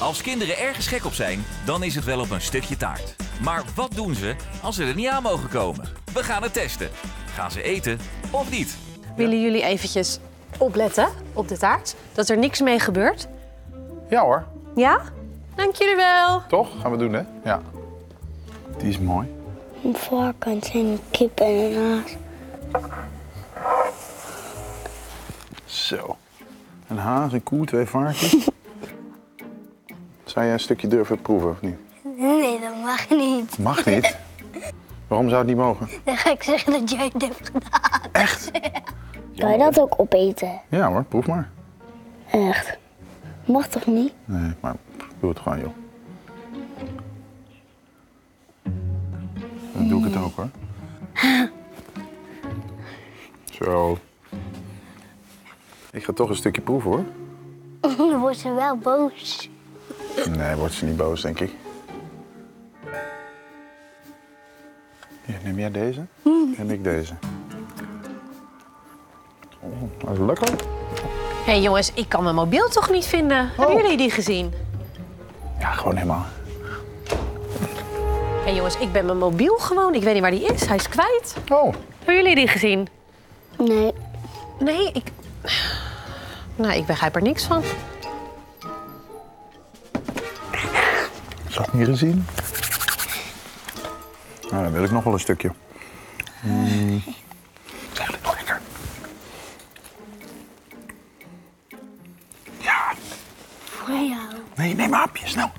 Als kinderen ergens gek op zijn, dan is het wel op een stukje taart. Maar wat doen ze als ze er niet aan mogen komen? We gaan het testen. Gaan ze eten of niet? Willen jullie eventjes opletten op de taart? Dat er niks mee gebeurt? Ja hoor, Ja? Dank jullie wel. toch? Gaan we doen hè? Ja. Die is mooi. Een varkens en een kip en een haas. Zo. Een haas, een koe, twee varkens. Zou jij een stukje durven proeven of niet? Nee, dat mag niet. Mag niet. Waarom zou het niet mogen? Dan ga ik zeggen dat jij het hebt gedaan. Echt? Kan je dat ook opeten? Ja hoor, proef maar. Echt? Mag toch niet? Nee, maar doe het gewoon joh. Dan doe ik het ook hoor. Zo. Ik ga toch een stukje proeven hoor. Dan wordt ze wel boos. Nee, wordt ze niet boos, denk ik. Hier, neem jij deze en ik deze. Oh, dat is lekker. Hé hey jongens, ik kan mijn mobiel toch niet vinden? Hebben jullie die gezien? Ja, gewoon helemaal. Hé hey jongens, ik ben mijn mobiel gewoon. Ik weet niet waar die is. Hij is kwijt. Oh, Hebben jullie die gezien? Nee. Nee, ik... Nou, ik begrijp er niks van. Het niet gezien. Nou, dan wil ik nog wel een stukje. Mm. Nog lekker. Ja, Voor jou. nee, neem maar hapje, snel.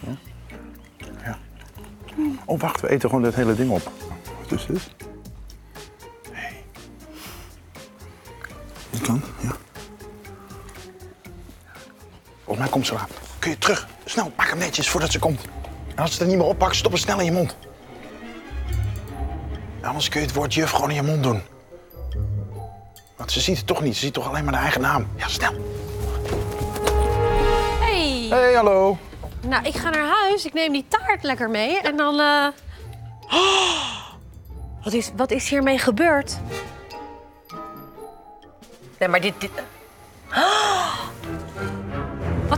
Ja. Ja. Oh, wacht, we eten gewoon dit hele ding op. Wat is dit? Hey. Dit kan, ja. Volgens mij komt ze eraan. Kun je terug? Snel, maak hem netjes voordat ze komt. En als ze er niet meer oppakt, stop het snel in je mond. Anders kun je het woord juf gewoon in je mond doen. Want ze ziet het toch niet. Ze ziet toch alleen maar de eigen naam. Ja, snel. Hey. Hey, hallo. Nou, ik ga naar huis. Ik neem die taart lekker mee. En dan... eh Oh, wat, is, wat is hiermee gebeurd? Nee, maar dit... dit...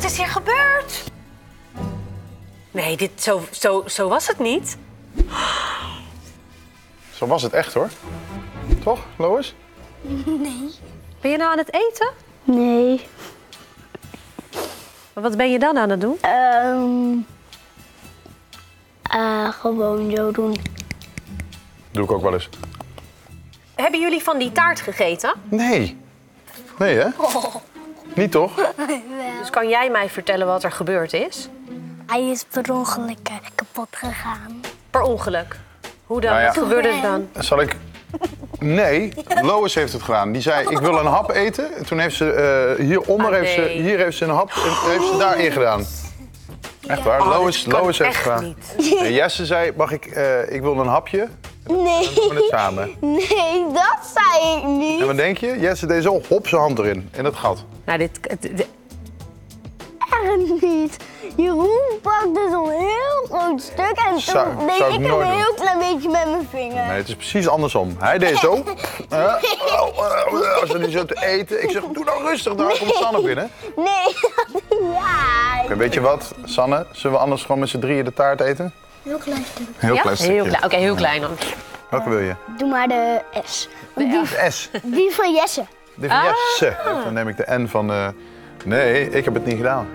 Oh, wat is hier gebeurd? Nee, dit, zo, zo, zo was het niet. Zo was het echt hoor. Toch, Lois? Nee. Ben je nou aan het eten? Nee. Maar Wat ben je dan aan het doen? Ehm eh, gewoon zo doen. Doe ik ook wel eens. Hebben jullie van die taart gegeten? Nee. Nee, hè? Niet toch? Dus kan jij mij vertellen wat er gebeurd is? Hij is per ongeluk eh, kapot gegaan. Per ongeluk. Hoe dan? Nou ja. Wat gebeurde er dan? Zal ik... Nee, Lois heeft het gedaan. Die zei, ik wil een hap eten. En toen heeft ze eh, hieronder Ah, heeft ze, hier heeft ze een hap en heeft ze daarin gedaan. Echt waar, Lois, Kan Lois heeft het echt gedaan. niet. En Jesse zei, mag ik, eh, ik wil een hapje. Nee. We doen het samen. Nee, dat zei ik niet. En wat denk je? Jesse deed zo, hop zijn hand erin, in het gat. Nou, dit, dit- dit- Echt niet. Jeroen pakte zo'n heel groot stuk en toen Zou- deed zou ik ik een heel klein beetje met mijn vinger. Nee, het is precies andersom. Hij deed zo. Eh, oh, oh, oh, Als we nu zo te eten. Ik zeg, doe nou rustig, daar komt Sanne binnen. Nee, ja. Oké, weet je wat, Sanne? Zullen we anders gewoon met z'n drieën de taart eten? Heel klein stuk. Heel ja? klein stukje. Heel klein. Oké, heel klein dan. Welke wil je? Doe maar de S. Want die, De S. die van Jesse. Die van Jesse. Dan neem ik de N van... eh, Nee, ik heb het niet gedaan.